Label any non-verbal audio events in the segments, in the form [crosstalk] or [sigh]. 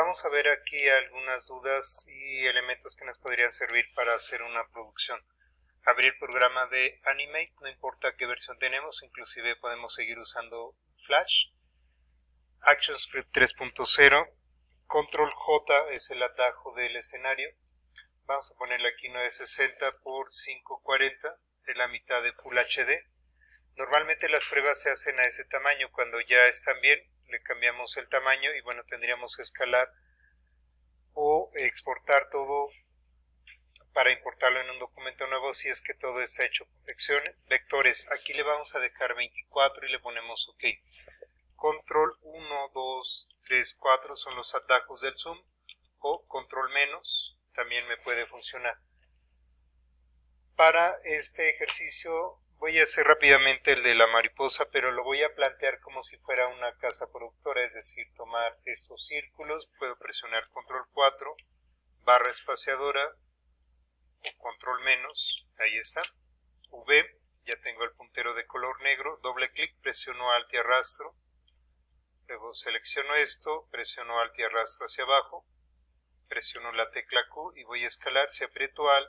Vamos a ver aquí algunas dudas y elementos que nos podrían servir para hacer una producción. Abrir programa de Animate, no importa qué versión tenemos, inclusive podemos seguir usando Flash. ActionScript 3.0, Control J es el atajo del escenario. Vamos a ponerle aquí 960 por 540, es la mitad de Full HD. Normalmente las pruebas se hacen a ese tamaño, cuando ya están bien, le cambiamos el tamaño y bueno, tendríamos que escalar o exportar todo para importarlo en un documento nuevo si es que todo está hecho con vectores. Aquí le vamos a dejar 24 y le ponemos OK. Control 1, 2, 3, 4 son los atajos del zoom o control menos también me puede funcionar. Para este ejercicio Voy a hacer rápidamente el de la mariposa, pero lo voy a plantear como si fuera una casa productora, es decir, tomar estos círculos, puedo presionar control 4, barra espaciadora o control menos, ahí está, V, ya tengo el puntero de color negro, doble clic, presiono alt y arrastro, luego selecciono esto, presiono alt y arrastro hacia abajo, presiono la tecla Q y voy a escalar, si aprieto alt,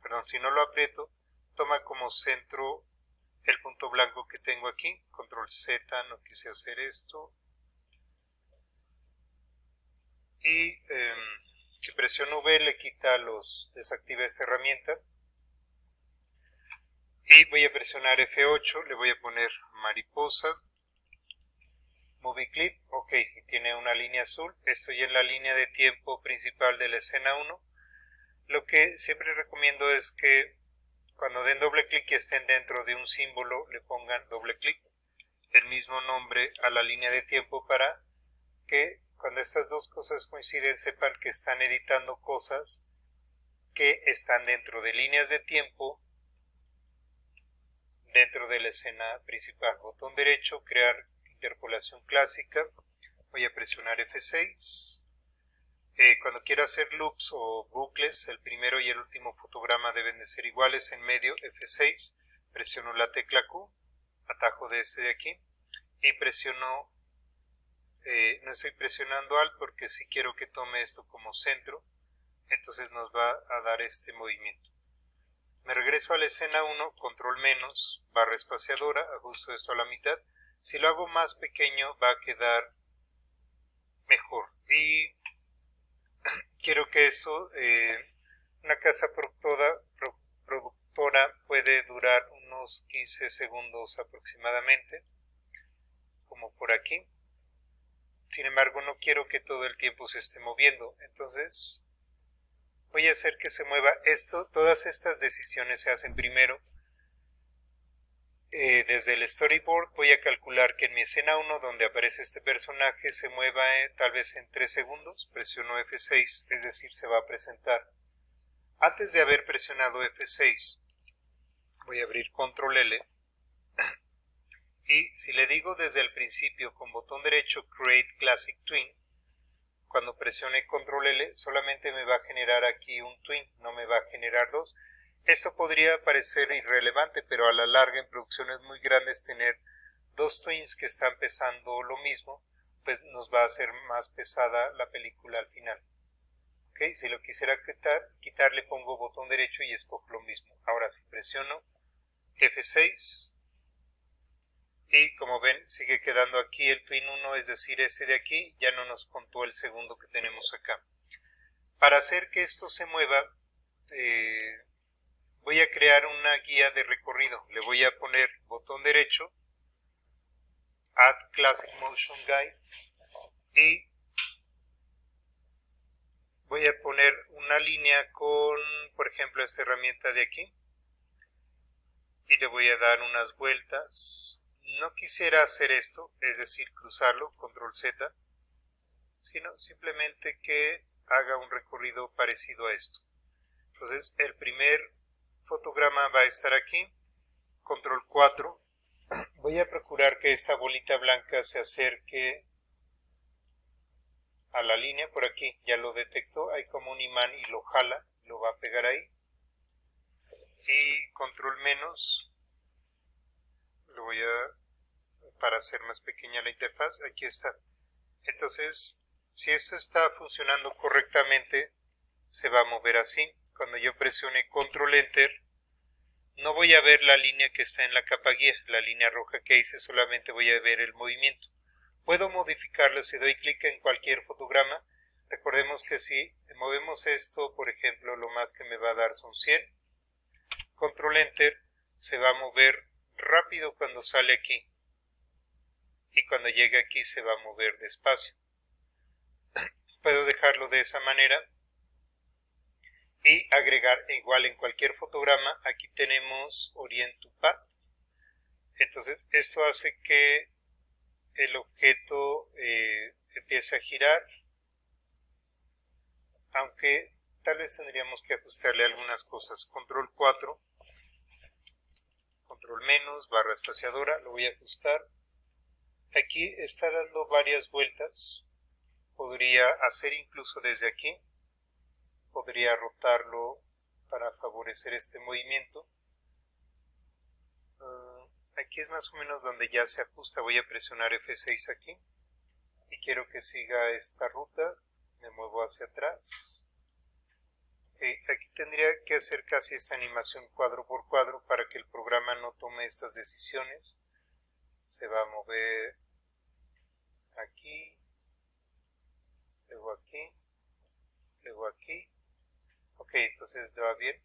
perdón, si no lo aprieto, toma como centro el punto blanco que tengo aquí, control Z, no quise hacer esto, y em, si presiono V le quita los, desactiva esta herramienta, y voy a presionar F8, le voy a poner mariposa, movie clip, ok, y tiene una línea azul, estoy en la línea de tiempo principal de la escena 1, lo que siempre recomiendo es que cuando den doble clic y estén dentro de un símbolo, le pongan doble clic, el mismo nombre a la línea de tiempo para que cuando estas dos cosas coinciden sepan que están editando cosas que están dentro de líneas de tiempo dentro de la escena principal. Botón derecho, crear interpolación clásica. Voy a presionar F6 eh, cuando quiero hacer loops o bucles, el primero y el último fotograma deben de ser iguales en medio, F6, presiono la tecla Q, atajo de este de aquí, y presiono, eh, no estoy presionando Alt porque si quiero que tome esto como centro, entonces nos va a dar este movimiento. Me regreso a la escena 1, control menos, barra espaciadora, ajusto esto a la mitad. Si lo hago más pequeño va a quedar mejor. Y quiero que eso, eh, una casa productora, productora puede durar unos 15 segundos aproximadamente, como por aquí. Sin embargo, no quiero que todo el tiempo se esté moviendo, entonces voy a hacer que se mueva esto. Todas estas decisiones se hacen primero eh, desde el storyboard voy a calcular que en mi escena 1 donde aparece este personaje se mueva eh, tal vez en 3 segundos, presiono F6, es decir, se va a presentar. Antes de haber presionado F6, voy a abrir Control L y si le digo desde el principio con botón derecho Create Classic Twin, cuando presione Control L solamente me va a generar aquí un twin, no me va a generar dos, esto podría parecer irrelevante, pero a la larga en producciones muy grandes tener dos twins que están pesando lo mismo, pues nos va a hacer más pesada la película al final. ¿Okay? Si lo quisiera quitar, quitar le pongo botón derecho y escojo lo mismo. Ahora si presiono F6 y como ven sigue quedando aquí el twin 1, es decir, ese de aquí, ya no nos contó el segundo que tenemos acá. Para hacer que esto se mueva, eh, voy a crear una guía de recorrido. Le voy a poner botón derecho, Add Classic Motion Guide y voy a poner una línea con, por ejemplo, esta herramienta de aquí y le voy a dar unas vueltas. No quisiera hacer esto, es decir, cruzarlo, control Z, sino simplemente que haga un recorrido parecido a esto. Entonces, el primer fotograma va a estar aquí, control 4. [clears throat] Voy a procurar que esta bolita blanca se acerque a la línea por aquí, ya lo detectó, hay como un imán y lo jala, lo va a pegar ahí. Y control menos, lo voy a, para hacer más pequeña la interfaz, aquí está. Entonces, Si esto está funcionando correctamente, se va a mover así. Cuando yo presione control enter, no voy a ver la línea que está en la capa guía, la línea roja que hice, solamente voy a ver el movimiento. Puedo modificarlo si doy clic en cualquier fotograma. Recordemos que si movemos esto, por ejemplo, lo más que me va a dar son 100. Control Enter se va a mover rápido cuando sale aquí. Y cuando llegue aquí se va a mover despacio. [clears throat] Puedo dejarlo de esa manera y agregar igual en cualquier fotograma aquí tenemos orient to path entonces esto hace que el objeto eh, empiece a girar aunque tal vez tendríamos que ajustarle algunas cosas. Control 4 control menos barra espaciadora lo voy a ajustar. Aquí está dando varias vueltas podría hacer incluso desde aquí podría rotarlo para favorecer este movimiento. Ah, aquí es más o menos donde ya se ajusta. Voy a presionar F6 aquí y quiero que siga esta ruta. Me muevo hacia atrás. aquí tendría que hacer casi esta animación cuadro por cuadro para que el programa no tome estas decisiones. Se va a mover aquí, luego aquí, luego aquí Ok, entonces va bien.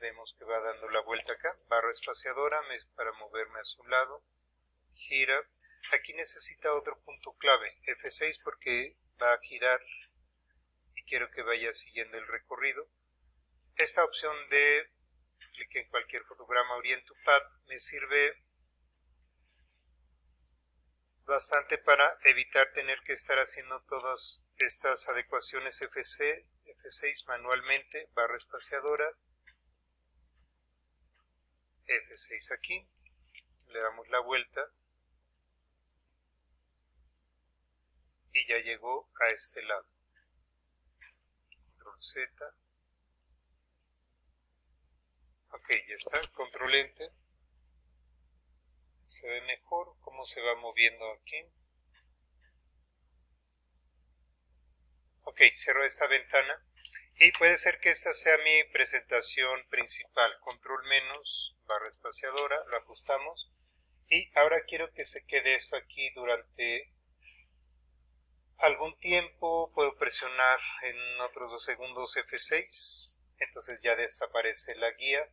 Vemos que va dando la vuelta acá. Barra espaciadora para moverme a su lado. Gira. Aquí necesita otro punto clave. F6 porque va a girar y quiero que vaya siguiendo el recorrido. Esta opción de clic en cualquier fotograma oriento pad me sirve bastante para evitar tener que estar haciendo todas estas adecuaciones FC, F6 manualmente, barra espaciadora, F6 aquí, le damos la vuelta y ya llegó a este lado. Control Z. Ok, ya está, control Enter. Se ve mejor cómo se va moviendo aquí. Ok, cierro esta ventana. Y puede ser que esta sea mi presentación principal. Control menos, barra espaciadora, lo ajustamos. Y ahora quiero que se quede esto aquí durante algún tiempo. Puedo presionar en otros dos segundos F6. Entonces ya desaparece la guía.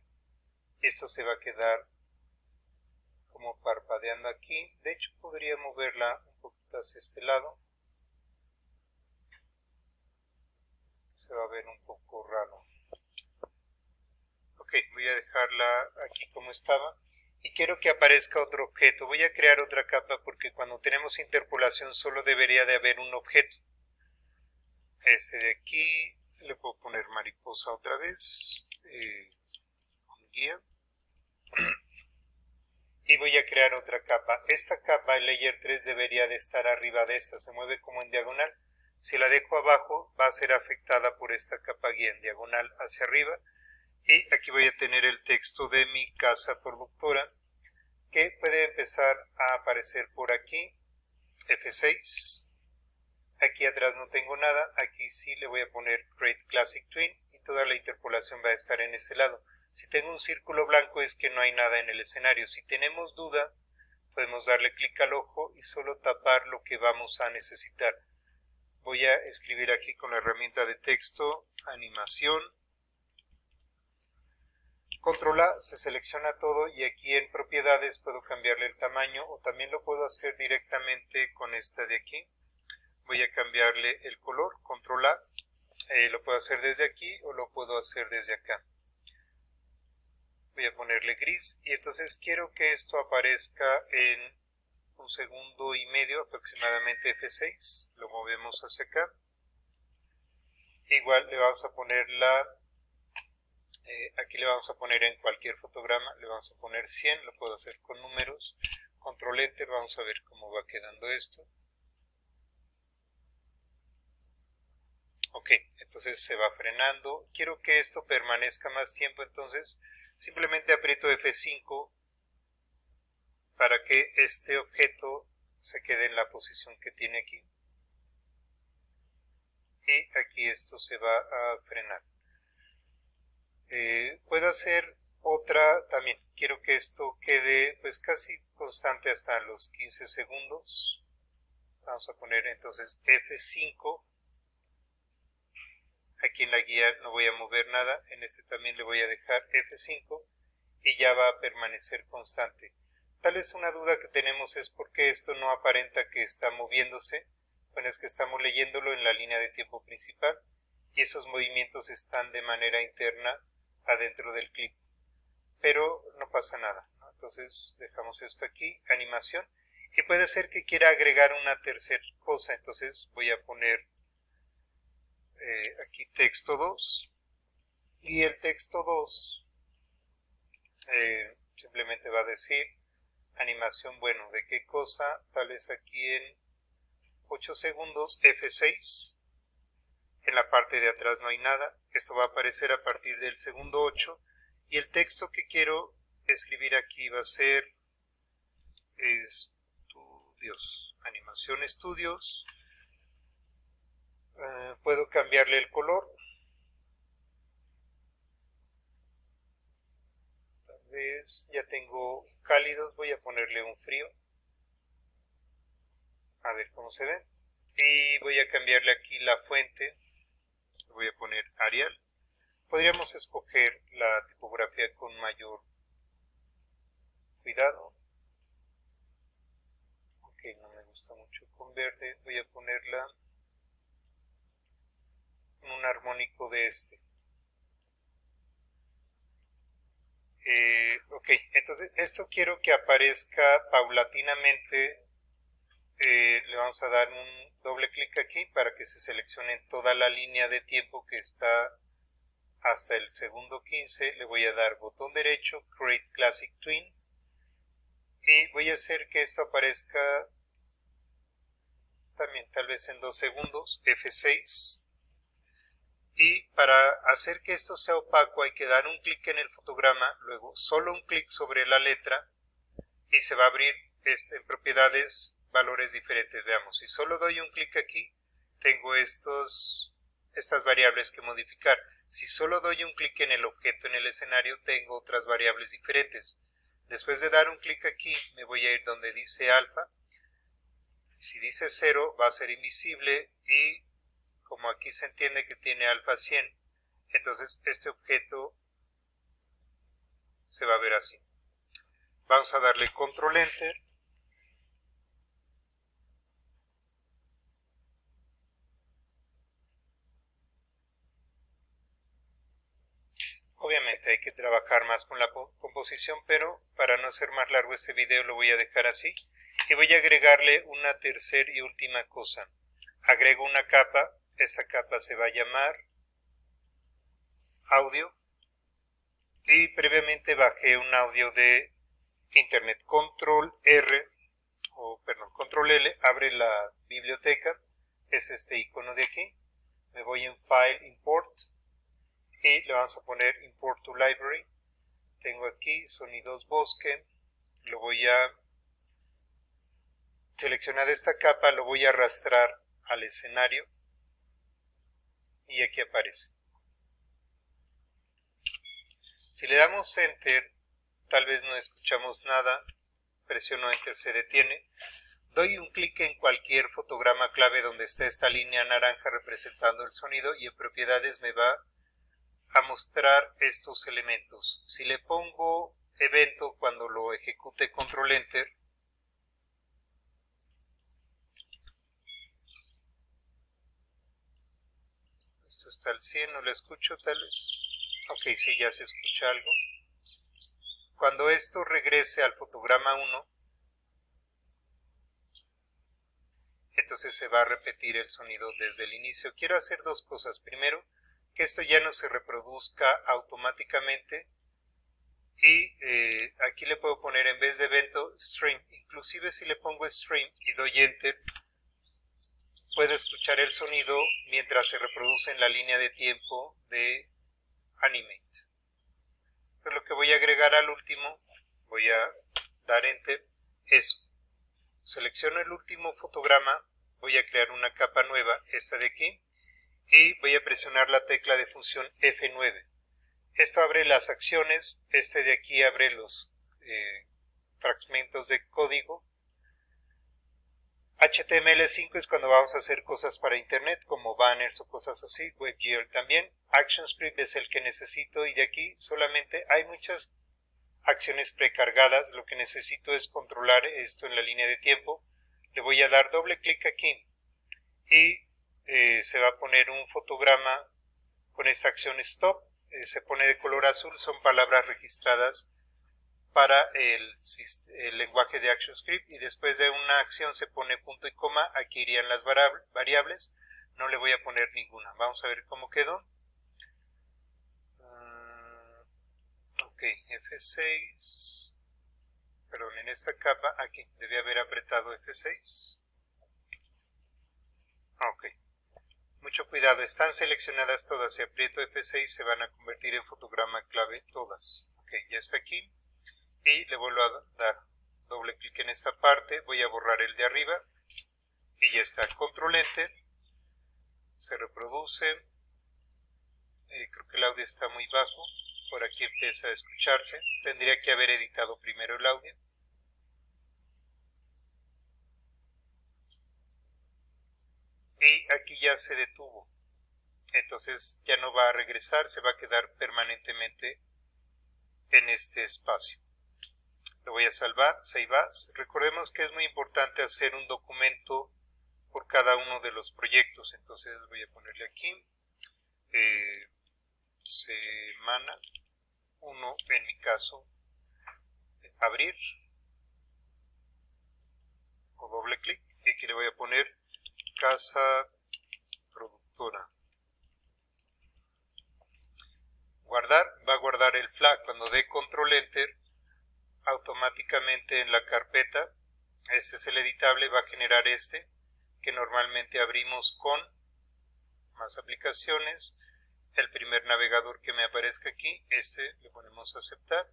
Esto se va a quedar como parpadeando aquí. De hecho podría moverla un poquito hacia este lado. Se va a ver un poco raro. Ok, voy a dejarla aquí como estaba. Y quiero que aparezca otro objeto. Voy a crear otra capa porque cuando tenemos interpolación solo debería de haber un objeto. Este de aquí, le puedo poner mariposa otra vez. Eh, guía. y voy a crear otra capa. Esta capa, el layer 3, debería de estar arriba de esta. Se mueve como en diagonal. Si la dejo abajo va a ser afectada por esta capa guía en diagonal hacia arriba. Y aquí voy a tener el texto de mi casa productora que puede empezar a aparecer por aquí. F6 aquí atrás no tengo nada. Aquí sí le voy a poner Create Classic Twin y toda la interpolación va a estar en ese lado. Si tengo un círculo blanco es que no hay nada en el escenario. Si tenemos duda podemos darle clic al ojo y solo tapar lo que vamos a necesitar voy a escribir aquí con la herramienta de texto animación. Control A se selecciona todo y aquí en propiedades puedo cambiarle el tamaño o también lo puedo hacer directamente con esta de aquí. Voy a cambiarle el color control A eh, lo puedo hacer desde aquí o lo puedo hacer desde acá. Voy a ponerle gris y entonces quiero que esto aparezca en un segundo y medio aproximadamente F6 lo movemos hacia acá igual le vamos a poner la eh, aquí le vamos a poner en cualquier fotograma le vamos a poner 100 lo puedo hacer con números. Control enter vamos a ver cómo va quedando esto. Ok entonces se va frenando. Quiero que esto permanezca más tiempo entonces simplemente aprieto F5 para que este objeto se quede en la posición que tiene aquí. y aquí esto se va a frenar. Eh, puedo hacer otra también. Quiero que esto quede pues casi constante hasta los 15 segundos. Vamos a poner entonces F5. Aquí en la guía no voy a mover nada. En este también le voy a dejar F5 y ya va a permanecer constante. Tal vez una duda que tenemos es por qué esto no aparenta que está moviéndose. Bueno, es que estamos leyéndolo en la línea de tiempo principal y esos movimientos están de manera interna adentro del clip. Pero no pasa nada. Entonces dejamos esto aquí, animación. Y puede ser que quiera agregar una tercera cosa. Entonces voy a poner eh, aquí texto 2. Y el texto 2 eh, simplemente va a decir animación, bueno, ¿de qué cosa? Tal vez aquí en 8 segundos, F6. En la parte de atrás no hay nada. Esto va a aparecer a partir del segundo 8. Y el texto que quiero escribir aquí va a ser estudios, animación estudios. Eh, puedo cambiarle el color. Tal vez ya tengo cálidos, voy a ponerle un frío. A ver cómo se ve. Y voy a cambiarle aquí la fuente. Voy a poner Arial. Podríamos escoger la tipografía con mayor cuidado. Ok, no me gusta mucho con verde. Voy a ponerla en un armónico de este. Eh, ok, entonces esto quiero que aparezca paulatinamente. Eh, le vamos a dar un doble clic aquí para que se seleccione toda la línea de tiempo que está hasta el segundo 15 le voy a dar botón derecho, Create Classic Twin. Y voy a hacer que esto aparezca también tal vez en dos segundos, F6 y para hacer que esto sea opaco hay que dar un clic en el fotograma, luego solo un clic sobre la letra y se va a abrir este, en propiedades valores diferentes. Veamos, si solo doy un clic aquí, tengo estos, estas variables que modificar. Si solo doy un clic en el objeto en el escenario, tengo otras variables diferentes. Después de dar un clic aquí, me voy a ir donde dice alfa. Si dice 0, va a ser invisible y como aquí se entiende que tiene alfa 100, entonces este objeto se va a ver así. Vamos a darle control enter Obviamente hay que trabajar más con la composición, pero para no hacer más largo este video lo voy a dejar así. Y voy a agregarle una tercera y última cosa. Agrego una capa, esta capa se va a llamar audio. Y previamente bajé un audio de internet. Control R, o perdón, Control L, abre la biblioteca. Es este icono de aquí. Me voy en File, Import y le vamos a poner import to library tengo aquí sonidos bosque lo voy a seleccionar esta capa lo voy a arrastrar al escenario y aquí aparece si le damos enter tal vez no escuchamos nada presiono enter se detiene doy un clic en cualquier fotograma clave donde esté esta línea naranja representando el sonido y en propiedades me va a mostrar estos elementos. Si le pongo evento cuando lo ejecute control enter, está al 100, no lo escucho tal vez. Ok, sí, ya se escucha algo. Cuando esto regrese al fotograma 1, entonces se va a repetir el sonido desde el inicio. Quiero hacer dos cosas. Primero, que esto ya no se reproduzca automáticamente y eh, aquí le puedo poner en vez de evento stream inclusive si le pongo stream y doy enter puedo escuchar el sonido mientras se reproduce en la línea de tiempo de animate entonces lo que voy a agregar al último voy a dar enter eso selecciono el último fotograma voy a crear una capa nueva esta de aquí y voy a presionar la tecla de función F9. Esto abre las acciones, este de aquí abre los eh, fragmentos de código. HTML5 es cuando vamos a hacer cosas para internet como banners o cosas así, WebGL también. ActionScript es el que necesito y de aquí solamente hay muchas acciones precargadas. Lo que necesito es controlar esto en la línea de tiempo. Le voy a dar doble clic aquí y eh, se va a poner un fotograma con esta acción stop eh, se pone de color azul son palabras registradas para el, lenguaje de ActionScript y después de una acción se pone punto y coma, aquí irían las variables, no le voy a poner ninguna. Vamos a ver cómo quedó. Ah, ok, F6, perdón, en esta capa, aquí, debe haber apretado F6. Ok. Mucho cuidado, están seleccionadas todas. Si aprieto F6 se van a convertir en fotograma clave todas. Ok, ya está aquí. Y le vuelvo a dar doble clic en esta parte. Voy a borrar el de arriba. Y ya está. Control Enter. Se reproduce. Eh, creo que el audio está muy bajo. Por aquí empieza a escucharse. Tendría que haber editado primero el audio. y aquí ya se detuvo. Entonces ya no va a regresar, se va a quedar permanentemente en este espacio. Lo voy a salvar, save. Recordemos que es muy importante hacer un documento por cada uno de los proyectos. Entonces voy a ponerle aquí eh, semana 1, en mi caso, abrir o doble clic. Y aquí le voy a poner casa productora. Guardar, va a guardar el flag. Cuando dé control enter, automáticamente en la carpeta, este es el editable, va a generar este, que normalmente abrimos con más aplicaciones. El primer navegador que me aparezca aquí, este le ponemos aceptar.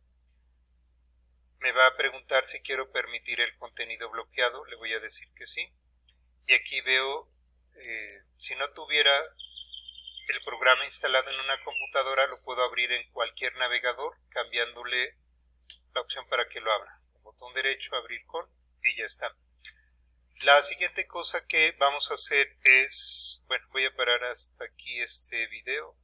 Me va a preguntar si quiero permitir el contenido bloqueado, le voy a decir que sí y aquí veo eh, si no tuviera el programa instalado en una computadora lo puedo abrir en cualquier navegador cambiándole la opción para que lo abra. Botón derecho abrir con y ya está. La siguiente cosa que vamos a hacer es bueno voy a parar hasta aquí este video